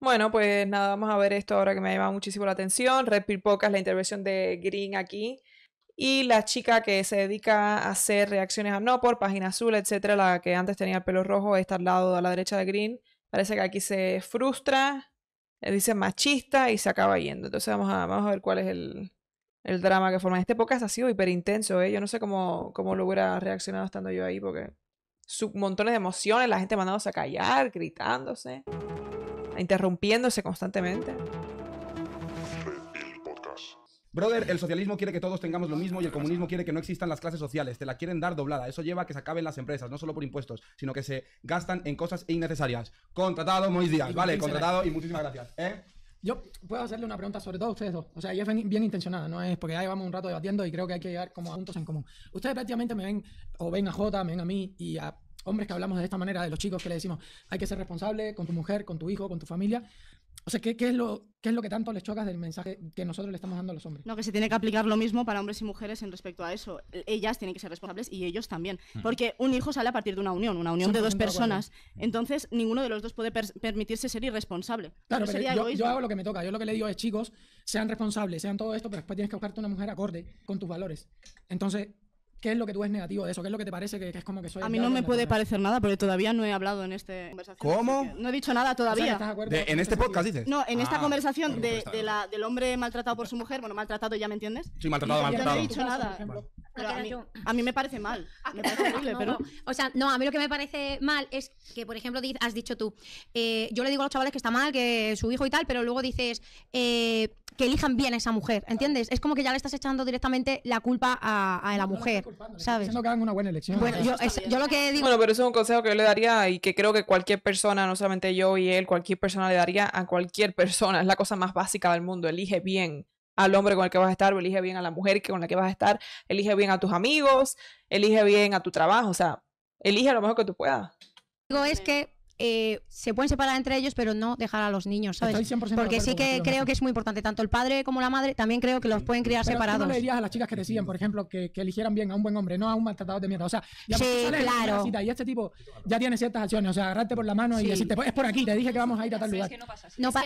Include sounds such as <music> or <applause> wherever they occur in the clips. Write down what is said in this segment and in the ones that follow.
Bueno, pues nada, vamos a ver esto ahora que me ha llamado muchísimo la atención. Red Pill la intervención de Green aquí. Y la chica que se dedica a hacer reacciones a no por página azul, etcétera, la que antes tenía el pelo rojo, está al lado a la derecha de Green. Parece que aquí se frustra, le dice machista y se acaba yendo. Entonces vamos a, vamos a ver cuál es el, el drama que forma. Este podcast ha sido hiper intenso, ¿eh? Yo no sé cómo, cómo lo hubiera reaccionado estando yo ahí, porque su, montones de emociones, la gente mandándose a callar, gritándose, interrumpiéndose constantemente. Brother, el socialismo quiere que todos tengamos lo mismo y el comunismo quiere que no existan las clases sociales. Te la quieren dar doblada. Eso lleva a que se acaben las empresas, no solo por impuestos, sino que se gastan en cosas innecesarias. Contratado, Mois Díaz. Vale, contratado y muchísimas gracias. ¿Eh? Yo puedo hacerle una pregunta sobre todo a ustedes dos. O sea, y es bien, bien intencionada, no es porque ya llevamos un rato debatiendo y creo que hay que llegar como a puntos en común. Ustedes prácticamente me ven, o ven a Jota, me ven a mí y a hombres que hablamos de esta manera, de los chicos que le decimos, hay que ser responsable con tu mujer, con tu hijo, con tu familia. O sea, ¿qué, qué es lo, ¿qué es lo que tanto les choca del mensaje que nosotros le estamos dando a los hombres? No, que se tiene que aplicar lo mismo para hombres y mujeres en respecto a eso. Ellas tienen que ser responsables y ellos también. Porque un hijo sale a partir de una unión, una unión de dos 100% de acuerdo. personas. Entonces, ninguno de los dos puede per- permitirse ser irresponsable. Claro, Eso pero sería yo, yo hago lo que me toca. Yo lo que le digo es, chicos, sean responsables, sean todo esto, pero después tienes que buscarte una mujer acorde con tus valores. Entonces, ¿qué es lo que tú ves negativo de eso? ¿Qué es lo que te parece que, que es como que soy... A mí no me puede parecer nada porque todavía no he hablado en esta conversación. ¿Cómo? No he dicho nada O sea, que todavía. ¿estás de acuerdo De- con en este podcast dices. No, en esta Ah, conversación bueno, de, pues de la, del hombre maltratado por su mujer, bueno, maltratado ya me entiendes. Sí, maltratado, Yo no maltratado. he dicho nada. Pero a, mí, yo. a mí me parece mal. Me parece horrible, No, pero. no. O sea, no, a mí lo que me parece mal es que, por ejemplo, has dicho tú, eh, yo le digo a los chavales que está mal, que su hijo y tal, pero luego dices eh, que elijan bien a esa mujer, ¿entiendes? Es como que ya le estás echando directamente la culpa a, a la No, mujer, culpando, ¿sabes? que hagan una buena elección. Bueno, es- yo lo que digo... Bueno, pero eso es un consejo que yo le daría y que creo que cualquier persona, no solamente yo y él, cualquier persona le daría a cualquier persona. Es la cosa más básica del mundo. Elige bien al hombre con el que vas a estar, o elige bien a la mujer con la que vas a estar, elige bien a tus amigos, elige bien a tu trabajo, o sea, elige lo mejor que tú puedas. digo es que eh, se pueden separar entre ellos, pero no dejar a los niños, ¿sabes? Estoy 100% de Porque sí que creo que es muy importante, tanto el padre como la madre, también creo que los pueden criar Pero separados. no le dirías a las chicas que te siguen, por ejemplo, que, que eligieran bien a un buen hombre, no a un maltratador de mierda. O sea, ya Sí, claro. cita y este tipo ya tiene ciertas acciones. O sea, agarrarte por la mano y decirte, "Pues, es por aquí, te dije que vamos a ir a tal lugar. No, que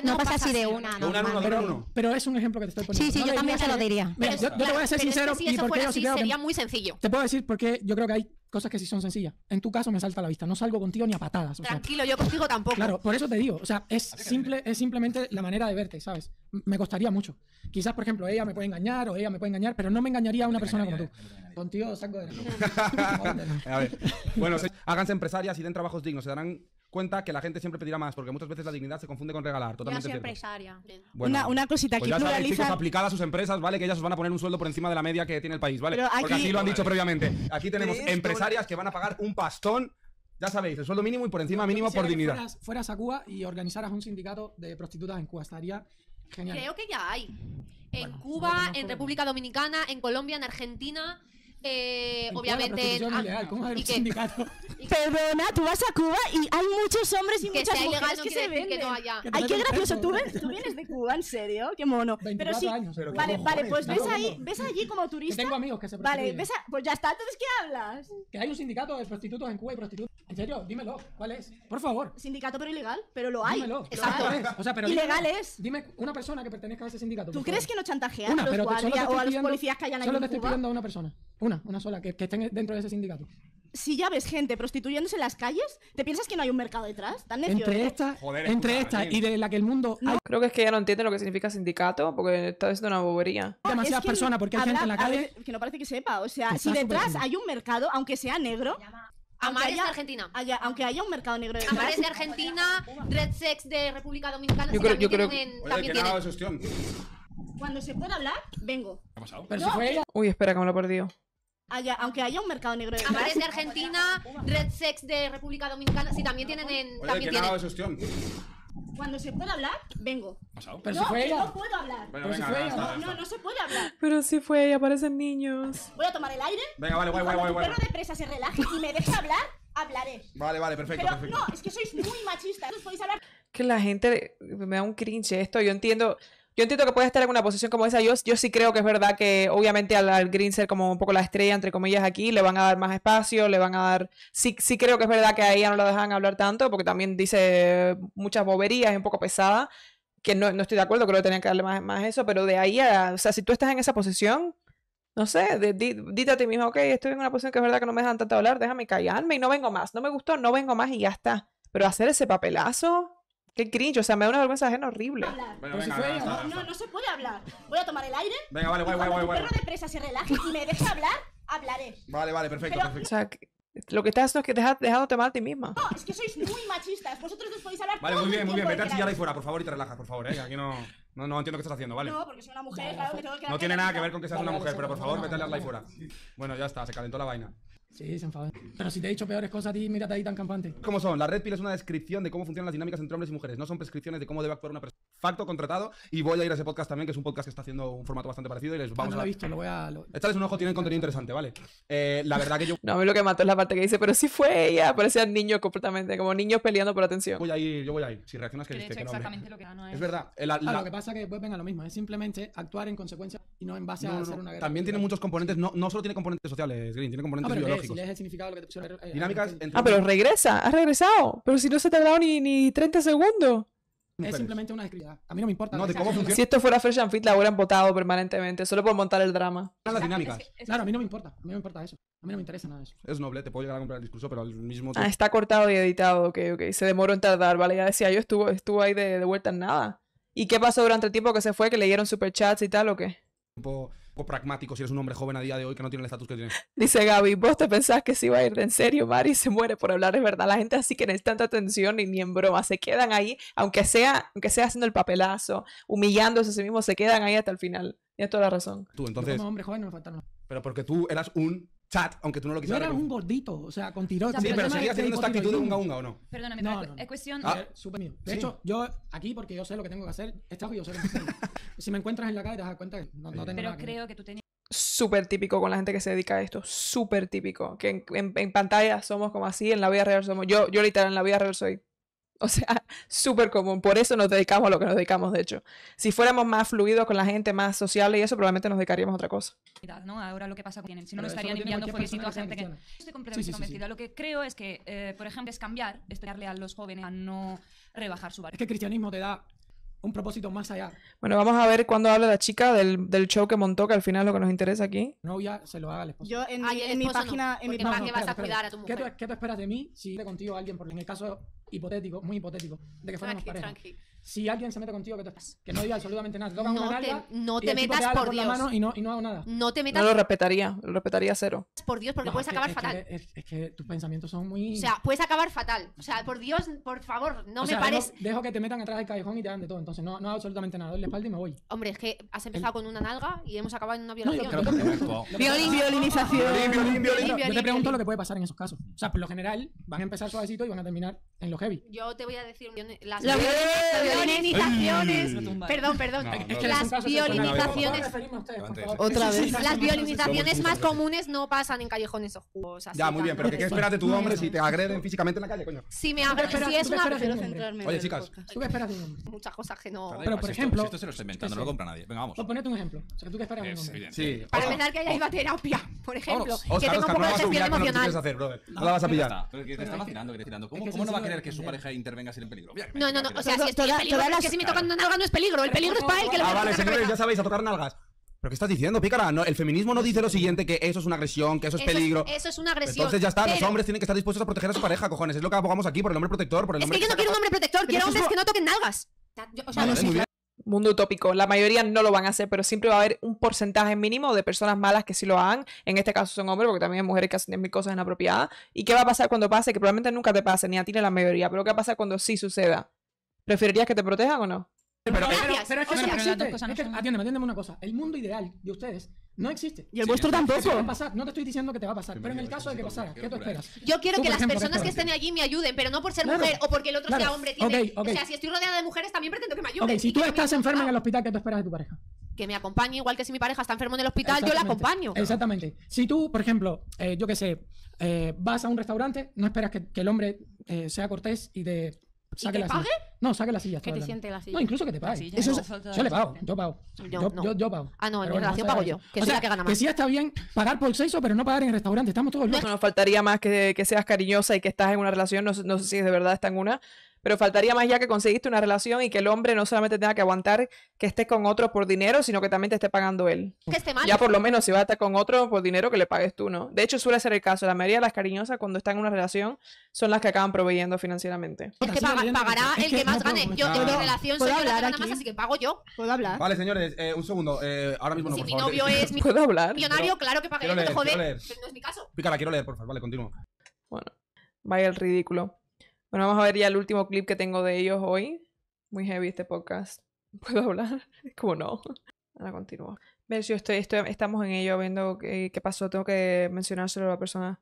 no no pasa pasa así de una, normal. uno en uno. Pero es un ejemplo que te estoy poniendo. Sí, sí, No yo también se dirías lo diría. Mira, Pero yo, te voy a ser pero es que sincero si y eso por qué fuera yo sí así, creo que sería no- muy sencillo. Te puedo decir porque yo creo que hay cosas que sí son sencillas. En tu caso me salta a la vista. No salgo contigo ni a patadas. O sea, Tranquilo, yo contigo tampoco. Claro, por eso te digo, o sea, es simple, es simplemente la manera de verte, ¿sabes? Me costaría mucho. Quizás, por ejemplo, ella me puede engañar o ella me puede engañar, pero no me engañaría a una persona como tú. Contigo saco de <laughs> A ver. Bueno, se- háganse empresarias y den trabajos dignos. Se darán cuenta que la gente siempre pedirá más, porque muchas veces la dignidad se confunde con regalar. Yo Totalmente soy cierto. empresaria. Bueno, una, una cosita, Pues aquí ya sabéis, chicos, aplicad a sus empresas, ¿vale? Que ellas os van a poner un sueldo por encima de la media que tiene el país, ¿vale? Pero Porque aquí- así lo han dicho previamente. Aquí tenemos empresarias que van a pagar un pastón, ya sabéis, el sueldo mínimo y por encima Yo mínimo quisiera por que dignidad. Fueras, fueras a Cuba y organizaras un sindicato de prostitutas en Cuba. Estaría genial. Creo que ya hay. En Bueno, Cuba, conozco, en pero- República Dominicana, en Colombia, en Argentina, eh, la obviamente en, es ilegal. ¿Cómo va a haber y un que- sindicato? <laughs> Perdona, tú vas a Cuba y hay muchos hombres y que muchas sea ilegal mujeres no que se que venden. no haya. Que te Ay, qué gracioso. ¿Tú, ven- tú vienes de Cuba, ¿en serio? Qué mono. Pero 24 sí. años. Pero vale, ¿qué vale, pues ves ahí, ves allí como Que turista. tengo amigos que se Vale, ves a- pues ya está, entonces ¿qué hablas? Que hay un sindicato de prostitutos en Cuba y prostitutas. En serio, dímelo. ¿Cuál es? Por favor. Sindicato pero ilegal, pero lo hay. Dímelo. Exacto. ¿Cuál es? O sea, pero Ilegal dímelo. es. Dime una persona que pertenezca a ese sindicato. ¿Tú crees que no chantajean a los guardias o a los policías que hayan allí Solo te estoy pidiendo a una persona. Una, una sola, que, que estén dentro de ese sindicato. Si ya ves gente prostituyéndose en las calles, ¿te piensas que no hay un mercado detrás? ¿Tan necio Entre esta, Joder, entre esta y de la que el mundo hay Creo que es que ella no entiende lo que significa sindicato, porque está diciendo una bobería. No, demasiadas es que personas porque hay habrá- gente en la calle. ver, que no parece que sepa. O sea, si detrás hay un mercado, aunque sea negro, aunque Amares de Argentina. haya- aunque haya un mercado negro Amares de Argentina, Red Sex de República Dominicana. Yo sí, creo- yo también creo- tienen, Oye, también que nada tienen. de sustión. cuando se pueda hablar, vengo. ¿Qué ha pasado? Pero No, si fue ella, Uy, espera, que me lo he perdido. Haya- aunque haya un mercado negro detrás, Amares de Argentina, Red Sex de República Dominicana. Sí, también tienen en. Oye, También que de tienen. sustión. ¿Qué cuando se pueda hablar, vengo. pasado? pero no, si fue que ella. no puedo hablar. Bueno, Pero si venga, fue ya ella. está, No, no, no se puede hablar. Pero sí fue ella, parecen niños. Voy a tomar el aire. Venga, vale, guay, guay, cuando guay, tu guay. perro de presa se relaje y me deje hablar, hablaré. Vale, vale, perfecto, Pero perfecto. no, es que sois muy machistas. Os podéis hablar Que la gente me da un cringe esto. Yo entiendo. Yo entiendo que puede estar en una posición como esa. Yo, yo sí creo que es verdad que obviamente al, al Green ser como un poco la estrella, entre comillas, aquí, le van a dar más espacio, le van a dar... Sí, sí creo que es verdad que a ella no la dejan hablar tanto, porque también dice muchas boberías, es un poco pesada, que no, no estoy de acuerdo, creo que tenían que darle más, más eso, pero de ahí a... O sea, si tú estás en esa posición, no sé, de- di- a ti mismo, ok, estoy en una posición que es verdad que no me dejan tanto hablar, déjame callarme y no vengo más. No me gustó, no vengo más y ya está. Pero hacer ese papelazo, qué cringe, o sea, me da una vergüenza ajena horrible. Venga, venga, No, está. no se puede hablar. Voy a tomar el aire. Venga, vale, guay, guay, cuando guay, guay. perro de presa se relaje y me deje hablar, hablaré. Vale, vale, perfecto, Pero- O perfecto. sea, que- lo que estás haciendo es que deja- dejándote mal a ti misma. No, es que sois muy machistas. Vosotros dos podéis hablar Vale, todo muy el bien, muy bien. Vete a chillar ahí fuera, por favor, y te relajas, por favor, eh. Aquí no, no, no entiendo qué estás haciendo, ¿vale? No, porque soy una mujer, claro que tengo que No tiene nada que ver con que seas una mujer, pero por favor, no, vete a no, hablar ahí no, fuera. Bueno, ya está, se calentó la vaina. Sí, se enfadó. Pero si te he dicho peores cosas a ti, mírate ahí tan campante. ¿Cómo son? La Red Pill es una descripción de cómo funcionan las dinámicas entre hombres y mujeres. No son prescripciones de cómo debe actuar una persona. Facto contratado. Y voy a ir a ese podcast también, que es un podcast que está haciendo un formato bastante parecido. Y les Ah, vamos no lo a. he visto, lo voy a... lo- Echarles un ojo, tienen contenido interesante, ¿vale? Eh, la verdad que yo <laughs> No, a mí lo que mató es la parte que dice, pero sí fue ella. Parecían niños completamente, como niños peleando por atención. voy a ir, yo voy a ir. Si reaccionas, que Que que exactamente lo que no es. Es verdad. eh, la- Ah, la- lo que pasa es que pues venga lo mismo, es simplemente actuar en consecuencia y no en base no, a no, hacer una guerra. También tiene muchos componentes. No, no solo tiene componentes sociales, Green, tiene Ah, componentes lee, si lees el significado de lo que te pusieron. eh, Dinámicas entre Ah, pero regresa, has regresado. Pero si no se te ha dado ni, ni 30 segundos. Es simplemente una descripción. A mí no me importa. No, de la cómo funciona. Si esto fuera Fresh and Fit, la hubieran votado permanentemente, solo por montar el drama. las dinámicas. Claro, a mí no me importa. A mí no me importa eso. A mí no me interesa nada de eso. Es noble, te puedo llegar a comprar el discurso, pero al mismo Ah, tiempo. está cortado y editado, ok, ok. Se demoró en tardar, vale. Ya decía yo, estuvo, estuvo ahí de, de vuelta en nada. ¿Y qué pasó durante el tiempo que se fue? ¿Que leyeron superchats y tal o qué? Poco, pragmático si eres un hombre joven a día de hoy que no tiene el estatus que tiene. Dice Gaby, vos te pensás que se iba a ir de en serio, Mari se muere por hablar, es verdad. La gente así que necesita tanta atención y ni en broma, se quedan ahí, aunque sea, aunque sea haciendo el papelazo, humillándose a sí mismos, se quedan ahí hasta el final. Tienes toda la razón. Tú, Yo entonces. como hombre joven no me falta nada. Pero porque tú eras un chat, aunque tú no lo Yo quisieras. era un gordito, o sea, con tirón. Sí, pero seguías teniendo esta actitud de unga unga o no. Perdóname, No, pero no, es cuestión. Ah. Es súper mío. De Sí. hecho, yo aquí, porque yo sé lo que tengo que hacer, yo sé lo que hacer. <laughs> Si me encuentras en la calle, te das cuenta que no, no tengo Pero nada que ver. creo que tú tenías Súper típico con la gente que se dedica a esto, súper típico. Que en, en- en pantalla somos como así, en la vida real somos. Yo, yo literal en la vida real soy. O sea, súper común. Por eso nos dedicamos a lo que nos dedicamos, de hecho. Si fuéramos más fluidos con la gente, más sociables y eso, probablemente nos dedicaríamos a otra cosa. ¿no? Ahora lo que pasa con tienen. Si no, Pero no eso estarían enviando cualquier fueguecito a gente que. Estoy completamente Sí, sí, sí, sí. convencida. Lo que creo es que, eh, por ejemplo, es cambiar, estudiarle a los jóvenes a no rebajar su Es barrio. que el cristianismo te da un propósito más allá. Bueno, vamos a ver cuándo habla la chica del, del show que montó, que al final es lo que nos interesa aquí. Novia se lo haga al esposo. Yo en, Ay, mi, el en mi esposo no, página. en mi porque No, ¿para no, qué vas a cuidar a tu ¿Qué tú, mujer? qué tú esperas de mí si te contigo alguien, porque en el caso hipotético, muy hipotético, de que fuéramos Tranqui, pareja? tranqui. Si alguien se mete contigo, que, tú esperas? que no diga absolutamente nada. Te tocan No una te- nalga no y te el metas, por la Dios. mano y no, y no hago nada. No te metas No lo respetaría, lo respetaría cero. por Dios porque No, puedes es que- acabar es que- fatal. es, es que tus pensamientos son muy... O sea, puedes acabar fatal. O sea, por Dios, por favor, no O me pares. Dejo, dejo que te metan atrás del callejón y te hagan de todo. Entonces no, no hago absolutamente nada. Doy la espalda y me voy. Hombre, es que has empezado con una nalga y hemos acabado en una violación. <laughs> violinización. Violín, violín, violín. Yo te pregunto lo que puede pasar en esos casos. O sea, por lo general van a empezar suavecito y van a terminar en lo heavy. Yo te voy a decir las La violinizaciones. Perdón, perdón. No, no, Las violinizaciones. Otra vez. Las violinizaciones más comunes no pasan en callejones oscuros. así Ya, muy bien, pero ¿qué, esperas de tu hombre si te agreden físicamente en la calle, coño? Si me ¿Tú qué agra- esperas- si es una Quiero centrarme Oye, chicas. ¿Tú qué esperas de un hombre? muchas cosas que no. Pero, por ejemplo, esto se lo estoy inventando, no lo compra nadie. Venga, vamos. Por ponerte un ejemplo. O sea, ¿tú qué esperas de un hombre? Sí. Para empezar, que haya ido a terapia, por ejemplo. Que tenga un poco no de gestión emocional. hacer, brother. No la vas a pillar. está. Pero te está vacilando, que te está vacilando. ¿Cómo, no va a querer que su pareja intervenga sin el peligro? Mira, No, no, no. O sea, si estoy en peligro, es que si me tocan una nalga no es peligro. El peligro es para él que le Ah, vale, señores, ya sabéis, a tocar nalgas. ¿Pero qué estás diciendo, pícara? No, el feminismo no dice lo siguiente, que eso es una agresión, que eso es Eso es- peligro. Eso es una agresión. Entonces ya está, los pero- hombres tienen que estar dispuestos a proteger a su pareja, cojones. Es lo que abogamos aquí, por el hombre protector, por el Es hombre que yo no quiero un hombre protector, quiero hombres es- que no toquen nalgas. O sea, Vale, muy bien. Mundo utópico. La mayoría no lo van a hacer, pero siempre va a haber un porcentaje mínimo de personas malas que sí lo hagan. En este caso son hombres, porque también hay mujeres que hacen mil cosas inapropiadas. ¿Y qué va a pasar cuando pase? Que probablemente nunca te pase, ni a ti ni a la mayoría. Pero ¿qué va a pasar cuando sí suceda? ¿Preferirías que te protejan o no? Pero, Gracias. pero, pero es que O eso sea, no pero las dos existe. cosas no Es que, son- atiéndeme, atiéndeme una cosa. El mundo ideal de ustedes no existe. Y el Sí, vuestro te va a tampoco. pasar. No te estoy diciendo que te va a pasar. Pero en el caso de que pasara, ¿qué tú esperas? Yo quiero Tú, que por las ejemplo, personas ¿qué que estén allí me ayuden, pero no por ser Claro. mujer o porque el otro Claro. sea hombre. Tiene... Ok, ok. O sea, si estoy rodeada de mujeres, también pretendo que me ayuden. Ok, si tú que me estás enferma en el hospital, ¿qué tú esperas de tu pareja? Que me acompañe, igual que si mi pareja está enfermo en el hospital, yo la Exactamente. acompaño. Exactamente. Si tú, por ejemplo, eh, yo qué sé, eh, vas a un restaurante, no esperas que, que el hombre eh, sea cortés y te ¿Y saque que la pague? No, saque la silla. Que te hablando. siente la silla. No, incluso que te pague. silla, Eso no, es- yo le pago, yo pago. Yo Yo, no. yo, yo pago. Ah, no, en mi bueno, relación no pago yo, que O soy la sea, que gana Que más. sí está bien pagar por sexo, pero no pagar en restaurante. Estamos todos locos. Nos faltaría más que, que seas cariñosa y que estás en una relación, no, sé- no sé si de verdad está en una, pero faltaría más ya que conseguiste una relación y que el hombre no solamente tenga que aguantar que estés con otro por dinero, sino que también te esté pagando él. Que esté mal. Ya por lo menos si vas a estar con otro por dinero que le pagues tú, ¿no? De hecho suele ser el caso, la mayoría de las cariñosas cuando están en una relación son las que acaban proveyendo financieramente. Es que paga- pagará el que que más no puedo gane. Yo mi ¿Puedo- relación soy yo la que hablar gana más, así que pago yo. ¿Puedo hablar? Vale, señores, eh, un segundo. eh, ahora mismo no, Si por mi favor. novio es mi ¿Puedo hablar? millonario, claro que pagaré, Quiero no te leer, jode. quiero leer. Pero no es mi caso. Pícara, quiero leer, por favor. Vale, continúa. Bueno, vaya el ridículo. Bueno, vamos a ver ya el último clip que tengo de ellos hoy. Muy heavy este podcast. <laughs> ¿Puedo hablar? Como no. Ahora continúo. Ver si yo estoy, estoy, estamos en ello viendo qué, qué pasó. Tengo que mencionárselo a la persona,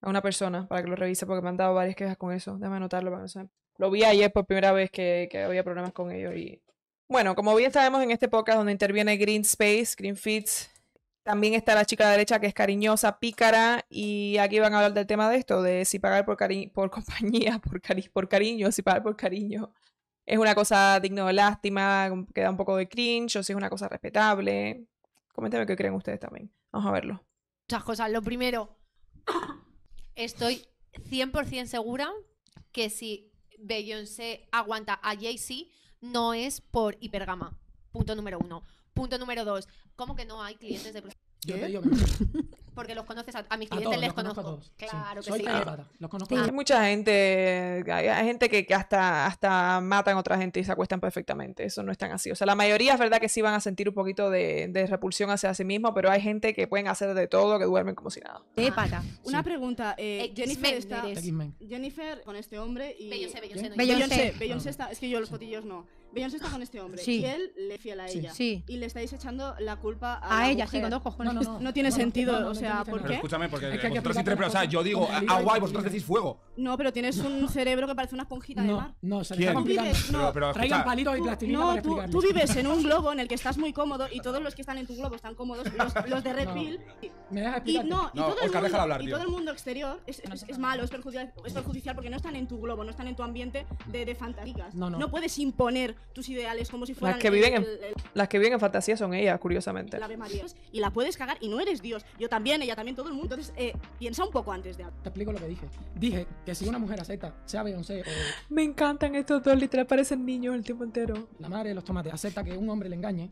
a una persona para que lo revise porque me han dado varias quejas con eso. Déjame anotarlo para no saber. Lo vi ayer por primera vez que, que había problemas con ello y... Bueno, como bien sabemos en este podcast donde interviene Green Space, Green Fits, también está la chica de la derecha que es cariñosa, pícara, y aquí van a hablar del tema de esto, de si pagar por, cari por <laughs> compañía, por, cari por cariño, si pagar por cariño es una cosa digno de lástima, que da un poco de cringe, o si es una cosa respetable. Coméntame qué creen ustedes también. Vamos a verlo. Muchas cosas. Lo primero, <coughs> estoy 100% segura que si Beyoncé aguanta a Jay-Z, no es por hipergama. Punto número uno. Punto número dos. ¿Cómo que no hay clientes de? Yo te. Porque los conoces a, a mis A clientes, todos, les los conozco a todos. sí. Claro que Soy sí. telepata, los conozco a Hay mucha gente, hay, hay gente que, que hasta, hasta matan a otra gente y se acuestan perfectamente. Eso no es tan así. O sea, la mayoría es verdad que sí van a sentir un poquito de, de repulsión hacia sí mismo, pero hay gente que pueden hacer de todo, que duermen como si nada. De pata. Una Sí. pregunta. eh, Jennifer está... Jennifer con este hombre y... Beyoncé, Beyoncé. Beyoncé. Beyoncé, Beyoncé está... Es que yo los cotillos no. Beyoncé está con este hombre Sí. y él le fiel a Sí. ella. Sí. Y le estáis echando la culpa a, A la ella, sí, con dos cojones. No, no, no. No tiene no, sentido, no, no o sea, entendiste ¿por nada. Pero qué? escúchame, porque Es que que vosotros explicar interpretáis. O sea, las yo digo agua y vosotros de decís fuego. No, pero tienes un cerebro que parece una esponjita de mar. No, no, se está complicando. No, Pero, pero, Traigan palitos y plastilina No, para tú, vives en un globo en el que estás muy cómodo y todos los que están en tu globo están cómodos, <laughs> los, los de Red No. Pill. ¿Me dejas Y explicarte? no, y No, todo, el mundo, hablar, y todo el mundo exterior es, es- es malo, es perjudicial, es perjudicial porque no están en tu globo, no están en tu ambiente de, de fantasías. No, no. puedes imponer tus ideales como si fueran que el- viven en- el- el- Las que viven en fantasía son ellas, curiosamente. María. Y la puedes cagar y no eres Dios. Yo también, ella también, todo el mundo. Entonces, eh, piensa un poco antes de hablar. Te explico lo que dije. Dije que si una mujer acepta, sea Beyoncé o Me encantan estos dos, literal, parecen niños el tiempo entero. la madre de los tomates, acepta que un hombre le engañe,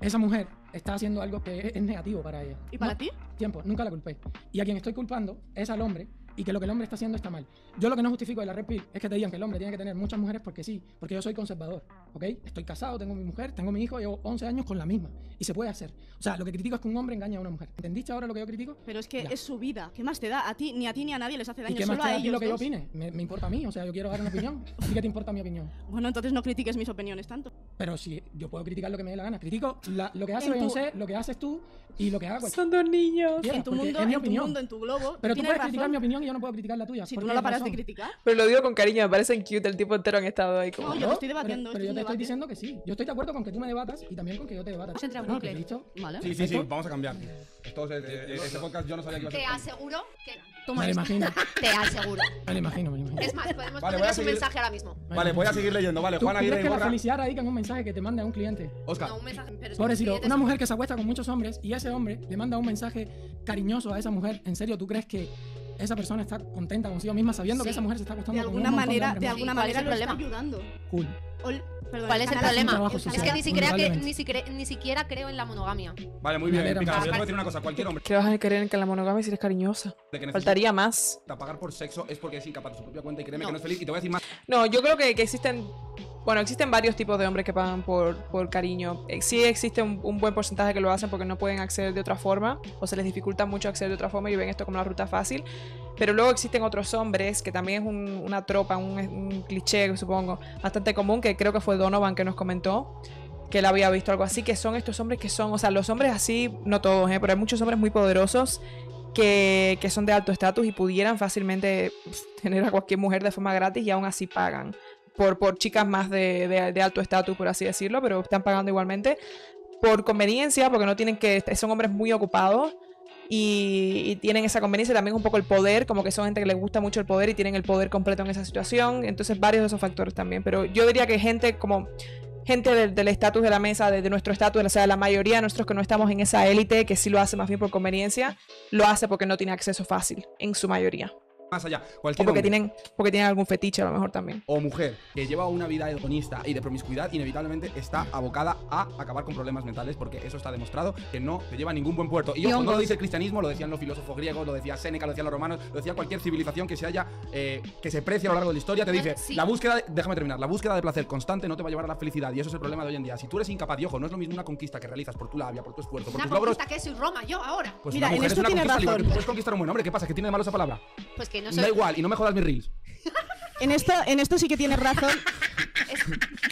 esa mujer está haciendo algo que es, es negativo para ella. ¿Y para No, ti? Tiempo, nunca la culpé. Y a quien estoy culpando es al hombre y que lo que el hombre está haciendo está mal. Yo lo que no justifico de la red pill es que te digan que el hombre tiene que tener muchas mujeres porque sí, porque yo soy conservador, ¿ok? Estoy casado, tengo mi mujer, tengo mi hijo, llevo 11 años con la misma y se puede hacer. O sea, lo que critico es que un hombre engañe a una mujer. ¿Entendiste ahora lo que yo critico? Pero es que Ya. es su vida. ¿Qué más te da? A ti, ni a ti ni a nadie les hace ¿Y daño, qué más solo te da a ellos. lo que yo opine? Me, me importa a mí, o sea, yo quiero dar una opinión. ¿A ti qué te importa mi opinión? <laughs> Bueno, entonces no critiques mis opiniones tanto. Pero si yo puedo criticar lo que me dé la gana. Critico la- lo que hace En tu- Beyoncé, lo que haces tú y lo que hago. Son dos niños. En tu mundo, mi en tu opinión. mundo, en tu globo. Pero tú puedes criticar mi opinión y yo no puedo criticar la tuya. Si ¿Por tú qué no la paras razón? de criticar. Pero lo digo con cariño, me parecen cute, el tipo entero han estado ahí como... No, yo lo estoy debatiendo, Pero, pero yo te estoy diciendo que sí. Yo estoy de acuerdo con que tú me debatas y también con que yo te debata. Vamos a entrar en listo. Vale. Sí, sí, sí, vamos a cambiar. Esto, es- eh, eh, este podcast yo no sabía que iba a Te ser. aseguro que. Me lo imagino. Te aseguro. Me lo imagino, me lo imagino. Es más, podemos Vale, un mensaje ahora mismo. Vale, voy a seguir leyendo. Vale, ¿Tú, Juan Aguirre que la felicidad radica en un mensaje que te mande a un cliente? Oscar. No, un mensaje. Pobrecito, una mujer que se acuesta con muchos hombres y ese hombre le manda un mensaje cariñoso a esa mujer. ¿En serio tú crees que esa persona está contenta consigo misma sabiendo que esa mujer se está De acostando con alguna un manera, de más? alguna Sí, ¿cuál es manera lo está problema? ayudando. Cool. Perdón, ¿Cuál es el problema? trabajo Es que ni siquiera, que, ni, siquiera, ni siquiera creo en la monogamia. Vale, muy bien. Pica, mucho. yo te voy a decir una cosa. Cualquier hombre ¿Qué vas a querer en que la monogamia si eres cariñosa? de que necesita Faltaría más. pagar por sexo es porque es incapaz de su propia cuenta y créeme No. que no es feliz. Y te voy a decir más. No, yo creo que, que existen. Bueno, existen varios tipos de hombres que pagan por, por cariño. Eh, Sí existe un, un buen porcentaje que lo hacen porque no pueden acceder de otra forma o se les dificulta mucho acceder de otra forma y ven esto como la ruta fácil. Pero luego existen otros hombres, que también es un- una tropa, un, un cliché, supongo, bastante común, que creo que fue Donovan que nos comentó que él había visto algo así, que son estos hombres que son, o sea, los hombres así, no todos, ¿eh? pero hay muchos hombres muy poderosos que, que son de alto estatus y pudieran fácilmente pf, tener a cualquier mujer de forma gratis y aún así pagan. Por, por chicas más de, de- de alto estatus, por así decirlo, pero están pagando igualmente. Por conveniencia, porque no tienen que. Son hombres muy ocupados. Y, tienen esa conveniencia, también un poco el poder, como que son gente que les gusta mucho el poder y tienen el poder completo en esa situación, entonces varios de esos factores también, pero yo diría que gente como gente del- del estatus de la mesa, de, de nuestro estatus, o sea, la mayoría de nosotros que no estamos en esa élite, que sí lo hace más bien por conveniencia, lo hace porque no tiene acceso fácil, en su mayoría. Más allá. O Cualquier porque hombre tienen, porque tienen algún fetiche a lo mejor también. o mujer que lleva una vida hedonista y de promiscuidad, inevitablemente está abocada a acabar con problemas mentales, porque eso está demostrado que no te lleva a ningún buen puerto. Y Y ojo, no lo dice el cristianismo, lo decían los filósofos griegos, lo decía Séneca, lo decían los romanos, lo decía cualquier civilización que se haya, eh, que se precie a lo largo de la historia, te dice, Sí. la búsqueda, de- déjame terminar, la búsqueda de placer constante no te va a llevar a la felicidad, y eso es el problema de hoy en día. Si tú eres incapaz, y ojo, no es lo mismo una conquista que realizas por tu labia, por tu esfuerzo, por Una tus logros, conquista que soy Roma, yo ahora. pues Mira, una en es esto una que razón. tú puedes conquistar a un buen hombre, ¿qué pasa? ¿Qué tiene de malo esa palabra? Pues que no Da igual, y no me jodas mis reels. <laughs> En esto, en esto sí que tienes razón.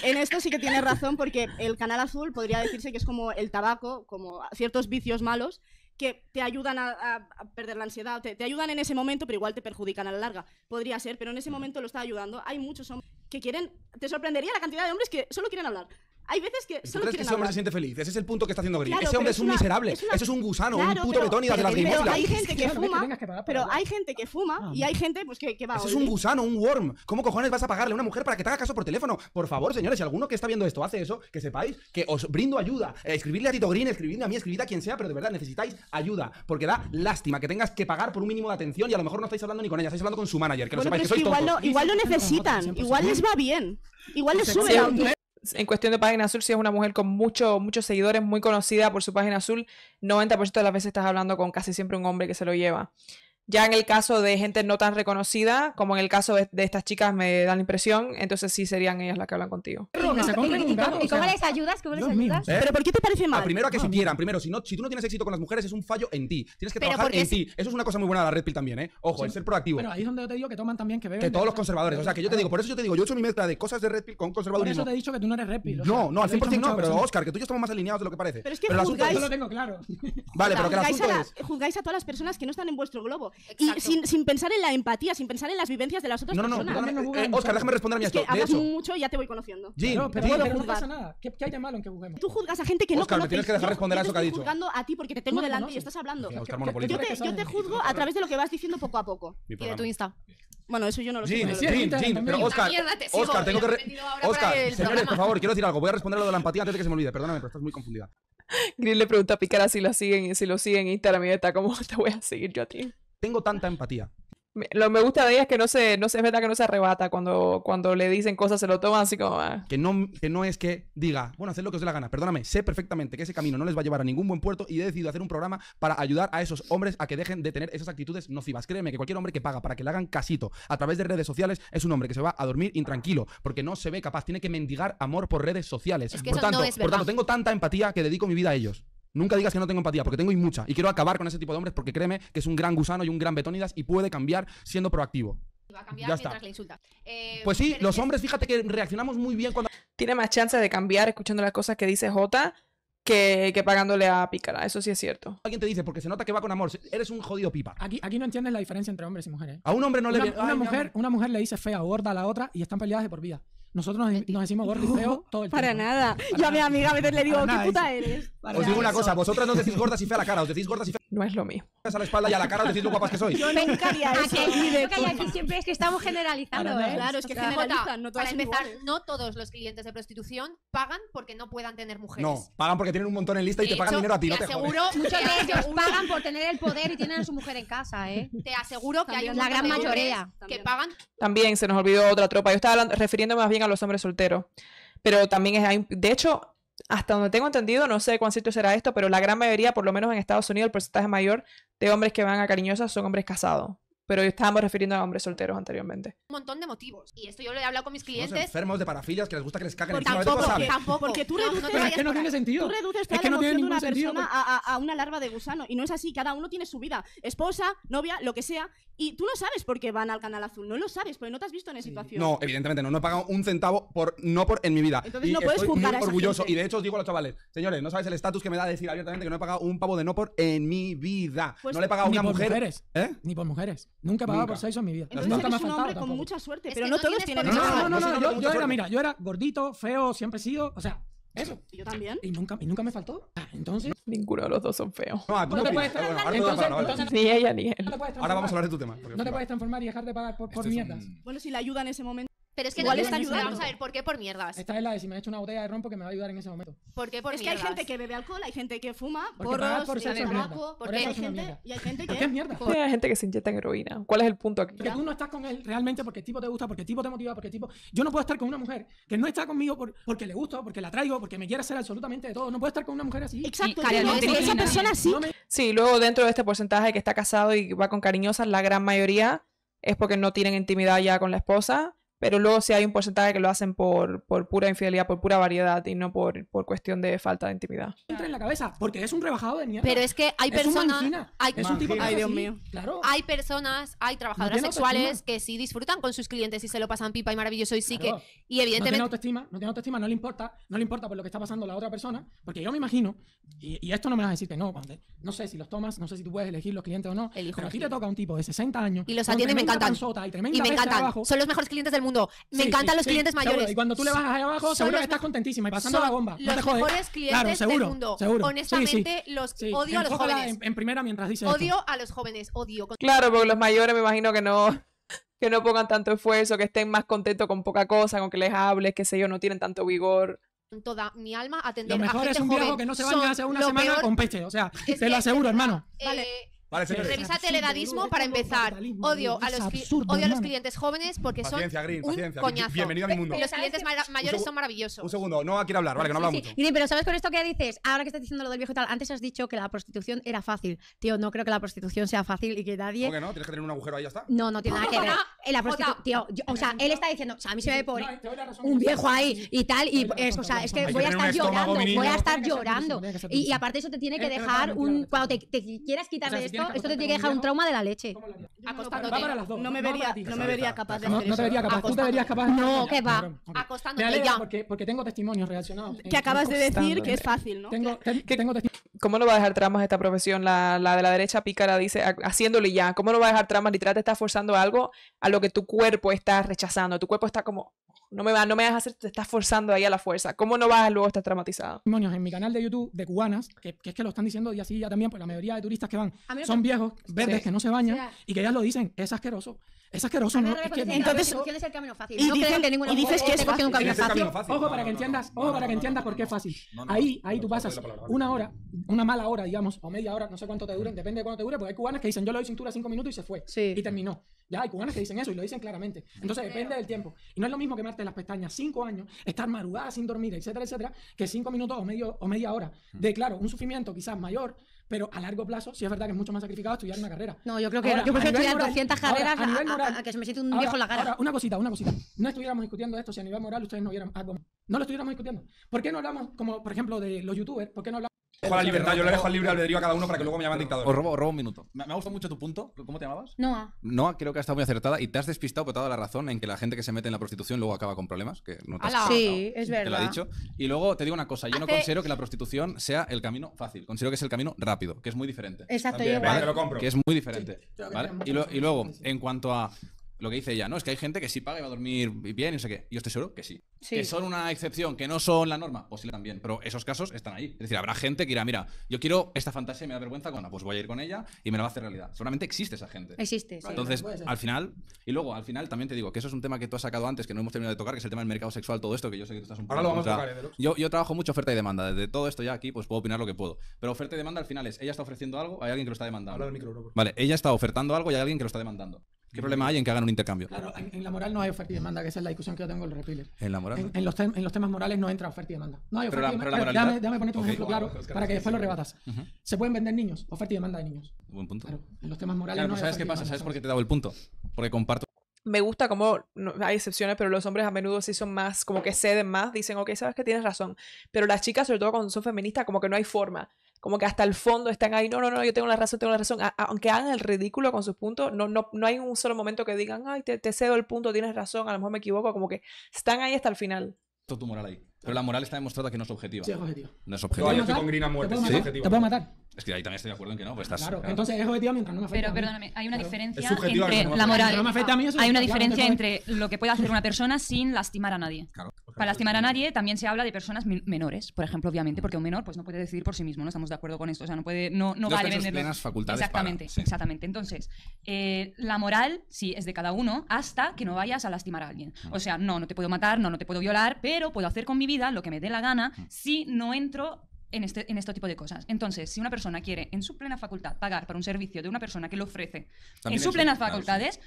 En esto sí que tienes razón porque el canal azul podría decirse que es como el tabaco, como ciertos vicios malos que te ayudan a perder la ansiedad, te, te ayudan en ese momento, pero igual te perjudican a la larga. Podría ser, pero en ese momento lo está ayudando. Hay muchos hombres que quieren, te sorprendería la cantidad de hombres que solo quieren hablar. Hay veces que ¿Tú solo crees que ese hombre hablar. se siente feliz? Ese es el punto que está haciendo Gris. Claro, ese hombre es es un una- miserable. es una- Eso es un gusano, Claro, un puto pero- betónidas de las pero hay gente que fuma, pero hay gente que fuma y hay gente pues que, que va Ese es un gusano, un worm. ¿Cómo cojones vas a pagarle a una mujer para que te haga caso por teléfono? Por favor, señores, si alguno que está viendo esto hace eso, que sepáis que os brindo ayuda. Eh, escribirle a Tito Green, escribirle a mí, escribid a quien sea, pero de verdad necesitáis ayuda. Porque da lástima que tengas que pagar por un mínimo de atención y a lo mejor no estáis hablando ni con ella, estáis hablando con su manager. Que lo sepáis, que sois igual tontos. lo, igual lo necesitan, 100%. igual les va bien. Igual les Sí, sube la. En cuestión de página azul, si es una mujer con mucho, muchos seguidores, muy conocida por su página azul, 90% de las veces estás hablando con casi siempre un hombre que se lo lleva. Ya en el caso de gente no tan reconocida, como en el caso de, de estas chicas me dan la impresión, entonces sí serían ellas las que hablan contigo. Que se compren ¿Y, un y gato, cómo, y o cómo sea, les ayudas? ¿Cómo les ayudas? ¿Eh? Pero ¿por qué te parece mal? Ah, primero a que si mira. quieran, primero, si, no, si tú no tienes éxito con las mujeres es un fallo en ti. Tienes que Pero trabajar en ti. Eso es una cosa muy buena de la Red Pill también, ¿eh? Ojo, el ser proactivo. Bueno, ahí es donde yo te digo que toman también que beben. que de todos los conservadores. O sea, que yo te digo, por eso yo te digo, yo he hecho mi mezcla de cosas de Red Pill con Por conservadurismo. eso te he dicho que tú no eres red pill, o No, sea, no, al te lo he dicho 100% no, pero. Oscar, que tú y yo estamos más alineados de lo que parece. Pero es que juzgáis- Yo lo tengo claro. <laughs> Vale, pero que juzgáis a todas las personas que no están en vuestro globo. Y Exacto. sin, sin pensar en la empatía, sin pensar en las vivencias de las otras No, no, no, personas. perdóname, no eh, juzgamos. Oscar, déjame responder a mí Es esto. que De hablas hecho, mucho y ya te voy conociendo. Jin, Pero, pero, pero no pasa nada. ¿Qué, qué hay de malo en que juguemos? Tú juzgas a gente que no Oscar, me conoces. tienes que dejar Yo- responder a yo te eso que ha estoy dicho. juzgando a ti porque te tengo No me delante y conoces. estás hablando. Sí, Oscar ¿Qué- Monopolista. Yo te, yo te juzgo a través de lo que vas diciendo poco a poco. Y de tu Insta. Bueno, eso yo no lo sé. No Jin, también. Jin, pero Oscar, te sigo, Oscar, tengo que re- Oscar, señores, por favor, quiero decir algo. Voy a responder lo de la empatía antes de que se me olvide. Perdóname, pero estás muy confundida. Gris le pregunta a Picara si lo siguen y si lo siguen en Instagram y está como te voy a seguir yo a ti. Tengo tanta empatía. Lo me gusta de ella es que no se, no se, es verdad que no se arrebata cuando, cuando le dicen cosas, se lo toman así como ah. Que no, que no es que diga, bueno, haced lo que os dé la gana. Perdóname, sé perfectamente que ese camino no les va a llevar a ningún buen puerto y he decidido hacer un programa para ayudar a esos hombres a que dejen de tener esas actitudes nocivas. Créeme que cualquier hombre que paga para que le hagan casito a través de redes sociales es un hombre que se va a dormir intranquilo porque no se ve capaz, tiene que mendigar amor por redes sociales. Es que por, eso no tanto, por tanto, tengo tanta empatía que dedico mi vida a ellos. Nunca digas que no tengo empatía, porque tengo y mucha. Y quiero acabar con ese tipo de hombres porque créeme que es un gran gusano y un gran betónidas y puede cambiar siendo proactivo. Va a cambiar Ya está. mientras le insulta. Eh, Pues sí, los hombres, fíjate que reaccionamos muy bien cuando tiene más chance de cambiar escuchando las cosas que dice J que, que pagándole a Pícara. Eso sí es cierto. alguien te dice, porque se nota que va con amor, eres un jodido pipa. Aquí, aquí no entiendes la diferencia entre hombres y mujeres. A un hombre no le Una, viene- una Ay, mujer, una mujer le dice fea o gorda a la otra y están peleadas de por vida. Nosotros nos, nos decimos gordo y feo todo el Para tiempo. nada. Para Yo a mi amiga a veces le digo, Para ¿qué nada, puta eres? Para Os digo una cosa, vosotras no os decís gordas y fea a la cara, os decís gordas y feas No es lo mismo. a la espalda y a la cara decís lo guapas que sois. Yo haría Aquí, eso. ni de lo que hay coña. aquí siempre es que estamos generalizando, Para. ¿eh? Claro, es que generalizan, no para todas son empezar, iguales. no todos los clientes de prostitución pagan porque no puedan tener mujeres. No, pagan porque tienen un montón en lista y De te pagan dinero a ti, no te aseguro, Muchos de ellos pagan por tener el poder y tienen a su mujer en casa, ¿eh? <laughs> Te aseguro que hay un La montón gran mayoría. que También. pagan También se nos olvidó otra tropa. Yo estaba refiriéndome más bien a los hombres solteros. Pero también es, hay- de hecho, hasta donde tengo entendido, no sé cuán cierto será esto, pero la gran mayoría, por lo menos en Estados Unidos, el porcentaje mayor de hombres que van a cariñosas son hombres casados. Pero estábamos refiriendo a hombres solteros anteriormente. un montón de motivos. Y esto yo lo he hablado con mis clientes. enfermos de parafilias que les gusta que les caguen Porque encima. Tampoco, saber. que- Tampoco. porque tú No, no reduces- te Pero es que no tiene ahí. sentido. Tú reduces Es toda que la no tiene emoción de ningún una sentido. persona a, a- a una larva de gusano. Y no es así, cada uno tiene su vida. Esposa, novia, lo que sea. Y tú no sabes por qué van al canal azul. No lo sabes, porque no te has visto en esa situación. No, evidentemente no. No he pagado un centavo por, no por en mi vida. Entonces y no puedes estoy juzgar muy a orgulloso. gente. Y de hecho os digo a los chavales, señores, no sabéis el estatus que me da decir abiertamente que no he pagado un pavo de no por en mi vida. Pues no le he pagado a Ni una por mujer. mujeres. ¿Eh? Ni por mujeres. Nunca he pagado por sexo en mi vida. Entonces Nunca me ha eres un hombre con tampoco. mucha suerte, Es pero no no todos tienen No, no, no, Yo yo, era, mira, yo era gordito, feo, siempre he sido, o sea, Eso. Yo también. Y nunca, y nunca me faltó. Ah, Entonces. Ninguno de los dos son feos. No, tú No te puedes? Bueno, ahora entonces- Ni ella ni él. no te puedes Ahora vamos a transformar. hablar de tu tema. No te puedes transformar y dejar de pagar por, por Esto es mierdas. un- Bueno, si la ayuda en ese momento. Pero es que Igual no- está ayudando. Vamos a ver, ¿por qué por mierdas? Esta es la de si me echo una botella de ron porque me va a ayudar en ese momento. ¿Por qué por es que hay mierdas? gente que bebe alcohol, hay gente que fuma, Porque porros, por es tabaco, Por porque eso hay es gente, y hay gente ¿Por qué que... es mierda? <laughs> Hay gente que se inyecta en heroína. ¿Cuál es el punto aquí? Porque tú no estás con él realmente porque el tipo te gusta, porque el tipo te motiva, porque el tipo... Yo no puedo estar con una mujer que no está conmigo por- porque le gusto, porque la traigo, porque me quiere hacer absolutamente de todo. No puedo estar con una mujer así. Exacto, Cariño, tú no, esa persona sí. No me- Sí, luego dentro de este porcentaje que está casado y va con cariñosas, la gran mayoría es porque no tienen intimidad ya con la esposa, pero luego sí hay un porcentaje que lo hacen por, por pura infidelidad, por pura variedad y no por, por cuestión de falta de intimidad. entra en la cabeza porque es un rebajado de mierda. Pero es que hay Es personas... Hay, Es un tipo Ay, Dios mío. Claro. hay personas, hay trabajadoras sexuales que sí disfrutan con sus clientes y se lo pasan pipa y maravilloso y sí Claro. que... Y No tiene evidentemente... autoestima, no tiene autoestima, no le importa, no le importa por lo que está pasando la otra persona, porque yo me imagino, y, y esto no me vas a decir que no, cuando- no sé si los tomas, no sé si tú puedes elegir los clientes o no, Elijo pero a ti elegir. te toca un tipo de 60 años, Y los atiende y me encantan. y, me encantan. abajo. Son los mejores clientes del mundo. Me Sí, encantan sí, los sí, clientes seguro. mayores. Y cuando tú le bajas ahí abajo, Son seguro que estás contentísima y pasando la bomba. no los te jodes. mejores clientes claro, seguro, del mundo. seguro. Honestamente, sí. los Sí, odio a los jóvenes. En, en primera mientras dices Odio a los jóvenes, odio. Claro, porque los mayores me imagino que no, <laughs> que no pongan tanto esfuerzo, que estén más contentos con poca cosa, con que les hables, qué sé yo, no tienen tanto vigor. toda mi alma Lo atender mejor a gente es un joven. viejo que no se baña hace una lo semana peor. con peche. O sea, <laughs> Es te lo que- aseguro, hermano. Vale. Vale, el edadismo para empezar. Odio a los, absurdo, odio a los clientes jóvenes porque Paciencia, son Green, un coñazo. Bienvenido a mi mundo. Los clientes mayores son maravillosos. Un segundo, no quiere hablar, vale, que no habla Sí, mucho. pero ¿sabes con esto que dices? Ahora que estás diciendo lo del viejo y tal, antes has dicho que la prostitución era fácil. Tío, no creo que la prostitución sea fácil y que nadie... ¿Cómo que no? Tienes que tener un agujero ahí ya está. No, no tiene nada que ver. En la Tío, yo- o sea, él está diciendo, o sea, a mí se me ve por la razón. un viejo ahí y tal, y es, o sea, es que voy que a estar llorando, voy a estar que llorando. que Y, aparte eso te tiene que Es- es dejar un... Cuando te, quieras quitar de tienes esto, te tiene que dejar un trauma de la leche. Acostándote. Va para las dos. No me vería, ti. no me vería capaz de No, hacer no te vería capaz. Tú te verías capaz de No, hacerlo. que va. Acostándote ya. porque, tengo testimonios reaccionados. Que acabas de decir que es fácil, ¿no? Tengo, testimonios. ¿Cómo no va a dejar tramas esta profesión? La, la de la derecha pícara dice, ha- haciéndole ya, ¿cómo no va a dejar tramas? Literal te está forzando algo a lo que tu cuerpo está rechazando. Tu cuerpo está como, no me, va, no me vas a hacer, te estás forzando ahí a la fuerza. ¿Cómo no vas a luego estar traumatizado? testimonios en mi canal de YouTube de cubanas, que, que es que lo están diciendo y así ya también, pues la mayoría de turistas que van son que- viejos, verdes, Sí. que no se bañan, y que ellas lo dicen, es asqueroso. Es asqueroso, ¿no? Es que- entonces- es el camino fácil. y no dices- creo que ninguna y dices que es cogiendo un fácil. camino fácil. fácil. Ojo para que entiendas, no, ojo no, para que entiendas no, por qué es fácil. no, no, Ahí, ahí no, tú pasas una hora, una mala hora, digamos, o media hora, no sé cuánto te dure, depende de cuánto te dure, porque hay cubanas que dicen yo le doy cintura cinco minutos y se fue. Sí. Y terminó. Ya hay cubanas que dicen eso y lo dicen claramente. Entonces depende del tiempo. Y no es lo mismo quemarte las pestañas cinco años, estar madrugada sin dormir, etcétera, etcétera, que cinco minutos o, medio, o media hora. De, claro, un sufrimiento quizás mayor, pero a largo plazo sí es verdad que es mucho más sacrificado estudiar una carrera. No, yo creo que Ahora, yo prefiero nivel estudiar moral- 200 ahora, carreras a nivel a- a- moral- a que se me siente un Ahora- viejo en la cara. ahora, una cosita, una cosita. No estuviéramos discutiendo esto si a nivel moral ustedes no vieran algo. No lo estuviéramos discutiendo. ¿Por qué no hablamos, como por ejemplo, de los youtubers? ¿Por qué no hablamos? Dejo la libertad, yo le dejo el libre albedrío a cada uno para que luego me llamen dictador. Os robo, os robo un minuto. Me, me ha gustado mucho tu punto. ¿Cómo te llamabas? No, Noah, creo que has estado muy acertada y te has despistado, pero te ha dado la razón en que la gente que se mete en la prostitución luego acaba con problemas. Que no te has sí, es Te lo ha verdad. dicho. Y luego te digo una cosa, yo no Hace- considero que la prostitución sea el camino fácil, considero que es el camino rápido, que es muy diferente. Exacto, También, yo vale, igual. te lo compro. Que es muy diferente. Y, lo- y luego, en cuanto a lo que dice ella, ¿no? Es que hay gente que sí paga y va a dormir bien y no sé qué. Yo estoy seguro que sí. Sí. Que son una excepción, que no son la norma, posible también. Pero esos casos están ahí. Es decir, habrá gente que dirá, mira, yo quiero esta fantasía y me da vergüenza, bueno, pues voy a ir con ella y me la va a hacer realidad. Seguramente existe esa gente. Existe, sí. Entonces, al final, y luego al final también te digo que eso es un tema que tú has sacado antes, que no hemos terminado de tocar, que es el tema del mercado sexual, todo esto, que yo sé que tú estás un poco. Ahora lo vamos o sea, a tocar, Ederos. yo, yo trabajo mucho oferta y demanda. Desde todo esto ya aquí, pues puedo opinar lo que puedo. Pero oferta y demanda al final es, ella está ofreciendo algo, hay alguien que lo está demandando. Habla del micro, bro. Vale, ella está ofertando algo y hay alguien que lo está demandando. ¿Qué problema hay en que hagan un intercambio? Claro, en, en la moral no hay oferta y demanda, que esa es la discusión que yo tengo con los repiles. En la moral. En, en los tem- en los temas morales no entra oferta y demanda. No hay Pero oferta la- y pero demanda. la Pero moralidad- déjame, déjame ponerte un Ok. ejemplo claro que para que después lo rebatas. Ujú. Se pueden vender niños, oferta y demanda de niños. Buen punto. Claro, en los temas morales Claro, no hay ¿sabes qué y pasa? demanda, ¿Sabes por qué te he dado el punto? Porque comparto. Me gusta como, no- hay excepciones, pero los hombres a menudo sí son más, como que ceden más, dicen, ok, sabes que tienes razón. Pero las chicas, sobre todo cuando son feministas, como que no hay forma. Como que hasta el fondo están ahí, no, no, no, yo tengo la razón, tengo la razón. A- a- aunque hagan el ridículo con sus puntos, no, no, no hay un solo momento que digan, ay, te, te cedo el punto, tienes razón, a lo mejor me equivoco, como que están ahí hasta el final. tu moral ahí. Pero la moral está demostrada que no es objetiva. Sí, es objetivo. No es Yo objetiva. ¿Te estoy con Green a muerte, ¿Te sí, puedo matar? Objetivo. Es que ahí también estoy de acuerdo en que no, pues estás. Claro, entonces es objetiva mientras no me afecte. Pero a mí. perdóname, hay una Claro. diferencia entre no me la afecta. moral. No me afecta a mí, eso Hay una diferencia entre lo que puede hacer una persona sin lastimar a nadie. Claro. Para lastimar a nadie también se habla de personas men- menores, por ejemplo, obviamente, porque un menor pues no puede decidir por sí mismo, no estamos de acuerdo con esto, o sea, no puede, no, no vale venderlo. plenas facultades Exactamente, para- sí. exactamente. Entonces, eh, la moral sí es de cada uno hasta que no vayas a lastimar a alguien. O sea, no, no te puedo matar, no, no te puedo violar, pero puedo hacer con mi vida lo que me dé la gana si no entro en este, en este tipo de cosas. Entonces, si una persona quiere en su plena facultad pagar por un servicio de una persona que lo ofrece También en su eso, plenas claro, facultades,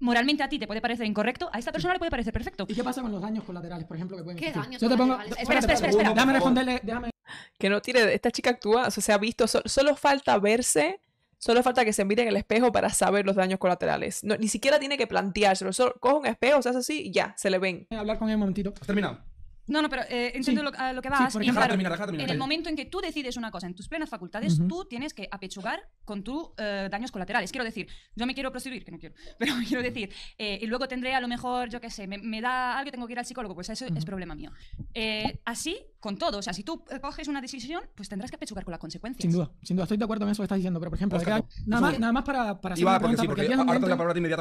moralmente a ti te puede parecer incorrecto, a esta persona le puede parecer perfecto. ¿Y qué pasa con los daños colaterales, por ejemplo, que pueden ¿Qué existir? daños Yo te pongo... colaterales? Espera, espera, espera, espera. Déjame responderle, déjame... Que no tiene. Esta chica actúa, o sea, se ha visto. so- solo falta verse. Solo falta que se mire en el espejo para saber los daños colaterales. No, ni siquiera tiene que planteárselo. Solo coge un espejo, se hace así y ya, se le ven. hablar con él un momentito. ¿Has terminado? No, no, pero eh, entiendo Sí. lo, a lo que Sí, vas. por y claro, terminar, terminar, en el momento en que tú decides una cosa en tus plenas facultades, Ujú. tú tienes que apechugar con tus daños colaterales. Quiero decir, yo me quiero prostituir, que no quiero, <laughs> pero quiero decir, eh, y luego tendré a lo mejor, yo qué sé, me, me da algo, tengo que ir al psicólogo, pues eso es Ujú. problema mío. Eh, así, con todo, o sea, si tú eh, coges una decisión, pues tendrás que apechugar con las consecuencias. Sin duda, sin duda, estoy de acuerdo en eso que estás diciendo, pero por ejemplo, Oscar, de que- un nada, más, nada más para, para hacer una porque pregunta, sí, porque porque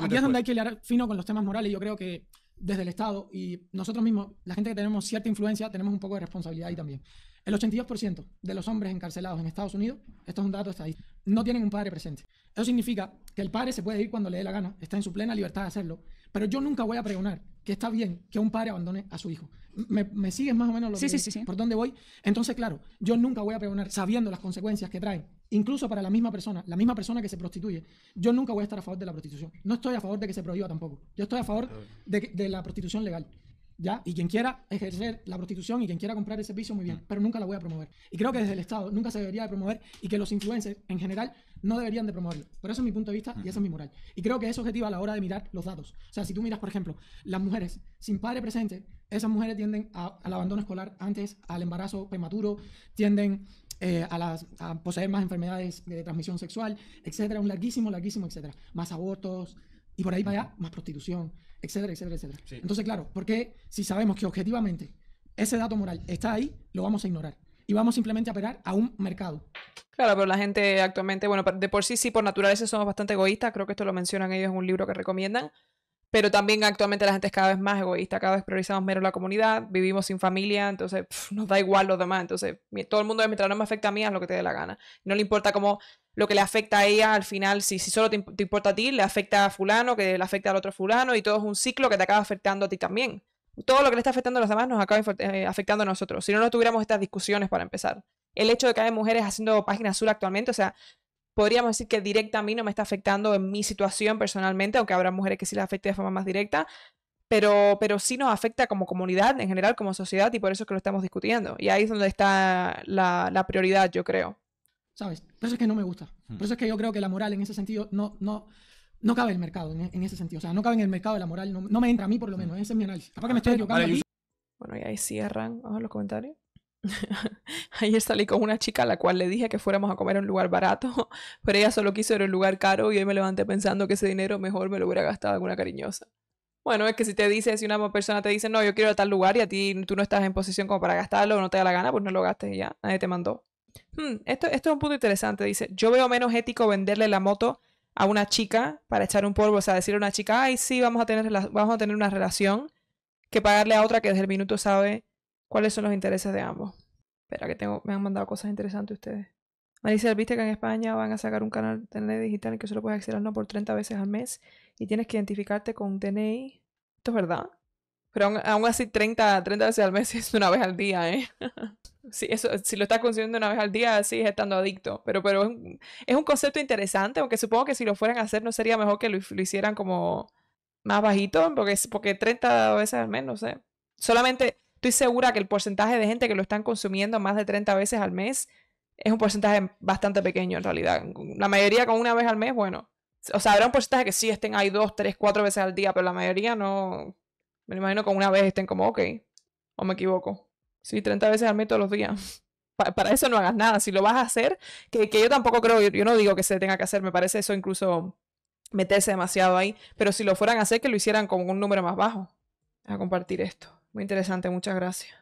aquí es donde es hay que hilar fino con los temas morales y yo creo que desde el Estado y nosotros mismos, la gente que tenemos cierta influencia, tenemos un poco de responsabilidad ahí también. El 82% de los hombres encarcelados en Estados Unidos, esto es un dato estadístico, no tienen un padre presente. Eso significa que el padre se puede ir cuando le dé la gana, está en su plena libertad de hacerlo, pero yo nunca voy a pregonar que está bien que un padre abandone a su hijo. ¿Me, me sigues más o menos lo Sí, que- sí, sí, sí. por dónde voy? Entonces, claro, yo nunca voy a pregonar sabiendo las consecuencias que traen, incluso para la misma persona, la misma persona que se prostituye. Yo nunca voy a estar a favor de la prostitución. No estoy a favor de que se prohíba tampoco. Yo estoy a favor de, la prostitución legal. ¿Ya? Y quien quiera ejercer la prostitución y quien quiera comprar ese servicio, muy bien, pero nunca la voy a promover. Y creo que desde el Estado nunca se debería de promover y que los influencers en general no deberían de promoverlo. Pero eso es mi punto de vista y esa es mi moral. Y creo que es objetiva a la hora de mirar los datos. O sea, si tú miras, por ejemplo, las mujeres sin padre presente, esas mujeres tienden a- al abandono escolar antes, al embarazo prematuro, tienden eh, a, las, a poseer más enfermedades de transmisión sexual, etcétera, un larguísimo, larguísimo, etcétera. Más abortos y por ahí para allá, más prostitución, etcétera, etcétera, etcétera. Sí. Entonces, claro, porque si sabemos que objetivamente ese dato moral está ahí, lo vamos a ignorar. Y vamos simplemente a operar a un mercado. Claro, pero la gente actualmente, bueno, de por sí sí, por naturaleza somos bastante egoístas, creo que esto lo mencionan ellos en un libro que recomiendan, pero también actualmente la gente es cada vez más egoísta, cada vez priorizamos menos la comunidad, vivimos sin familia, entonces nos da igual los demás, entonces todo el mundo es mientras no me afecta a mí, haz lo que te dé la gana. No le importa cómo lo que le afecta a ella al final, si, si solo te, te importa a ti, le afecta a fulano, que le afecta al otro fulano, y todo es un ciclo que te acaba afectando a ti también. Todo lo que le está afectando a los demás nos acaba eh, afectando a nosotros. Si no, no tuviéramos estas discusiones para empezar. El hecho de que haya mujeres haciendo página azul actualmente, o sea, podríamos decir que directa a mí no me está afectando en mi situación personalmente, aunque habrá mujeres que sí les afecte de forma más directa, pero, pero sí nos afecta como comunidad, en general, como sociedad, y por eso es que lo estamos discutiendo. Y ahí es donde está la, la prioridad, yo creo. ¿Sabes? Por eso es que no me gusta. Por eso es que yo creo que la moral en ese sentido no, no, no cabe en el mercado, en, en ese sentido. O sea, no cabe en el mercado de la moral, no, no me entra a mí por lo menos. Ese es mi análisis. Capaz que me estoy equivocando Vale, aquí. Bueno, y ahí cierran. Vamos a los comentarios. <laughs> Ayer salí con una chica a la cual le dije que fuéramos a comer a un lugar barato, <laughs> pero ella solo quiso ir a un lugar caro y hoy me levanté pensando que ese dinero mejor me lo hubiera gastado alguna cariñosa. Bueno, es que si te dice, si una persona te dice, no, yo quiero ir a tal lugar y a ti tú no estás en posición como para gastarlo o no te da la gana, pues no lo gastes y ya, nadie te mandó. Hmm, esto, esto es un punto interesante, dice, yo veo menos ético venderle la moto a una chica para echar un polvo, o sea, decirle a una chica, ay, sí, vamos a tener, vamos a tener una relación, que pagarle a otra que desde el minuto sabe cuáles son los intereses de ambos. Espera, que tengo, me han mandado cosas interesantes ustedes. Maricel, viste que en España van a sacar un canal de DNI digital en que solo puedes acceder al no por 30 veces al mes y tienes que identificarte con DNI. ¿Esto es verdad? Pero aún, aún así 30, 30 veces al mes <laughs> es una vez al día, ¿eh? <laughs> Sí, eso, si lo estás consumiendo una vez al día, sigues estando adicto. Pero, pero es, un, concepto interesante, aunque supongo que si lo fueran a hacer no sería mejor que lo, lo hicieran como más bajito, porque, porque 30 veces al mes, no sé. Solamente estoy segura que el porcentaje de gente que lo están consumiendo más de 30 veces al mes es un porcentaje bastante pequeño en realidad. La mayoría con una vez al mes, bueno. O sea, habrá un porcentaje que sí estén ahí dos, tres, cuatro veces al día, pero la mayoría no. Me imagino con una vez estén como, ok. O me equivoco. Sí, 30 veces al mes todos los días. <laughs> Pa- para eso no hagas nada. Si lo vas a hacer, que, que yo tampoco creo, yo, yo no digo que se tenga que hacer, me parece eso incluso meterse demasiado ahí. Pero si lo fueran a hacer, que lo hicieran con un número más bajo. A compartir esto. Muy interesante, muchas gracias.